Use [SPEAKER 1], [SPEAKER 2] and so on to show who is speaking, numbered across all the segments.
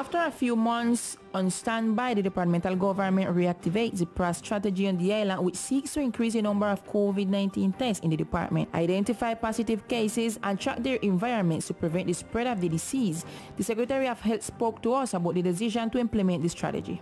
[SPEAKER 1] After a few months on standby, the departmental government reactivates the PRAS strategy on the island which seeks to increase the number of COVID-19 tests in the department, identify positive cases and track their environments to prevent the spread of the disease. The Secretary of Health spoke to us about the decision to implement the strategy.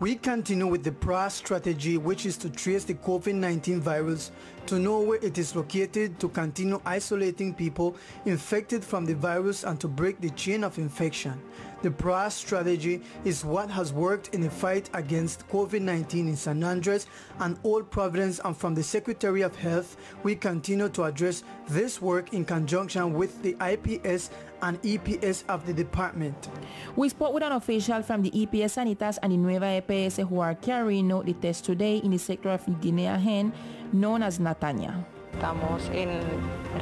[SPEAKER 2] We continue with the PRAS strategy which is to trace the COVID-19 virus to know where it is located to continue isolating people infected from the virus and to break the chain of infection. The PRAS strategy is what has worked in the fight against COVID-19 in San Andres and Old Providence and from the Secretary of Health, we continue to address this work in conjunction with the IPS and EPS of the department.
[SPEAKER 1] We spoke with an official from the EPS Sanitas and the Nueva EPS who are carrying out the test today in the sector of Guinea-Hen known as Natania.
[SPEAKER 3] Estamos en,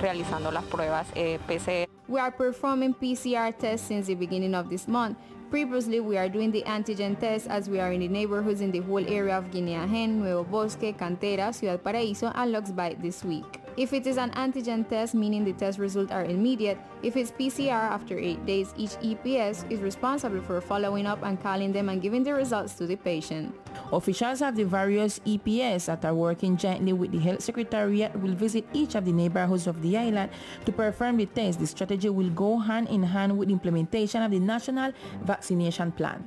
[SPEAKER 3] realizando las pruebas eh, PCR.
[SPEAKER 4] We are performing PCR tests since the beginning of this month. Previously, we are doing the antigen test as we are in the neighborhoods in the whole area of Guinea-Hen, Nuevo Bosque, Cantera, Ciudad Paraíso, and Luxby this week. If it is an antigen test, meaning the test results are immediate, if it's PCR after 8 days, each EPS is responsible for following up and calling them and giving the results to the patient.
[SPEAKER 1] Officials of the various EPS that are working jointly with the Health Secretariat will visit each of the neighborhoods of the island to perform the test. The strategy will go hand in hand with implementation of the National Vaccination Plan.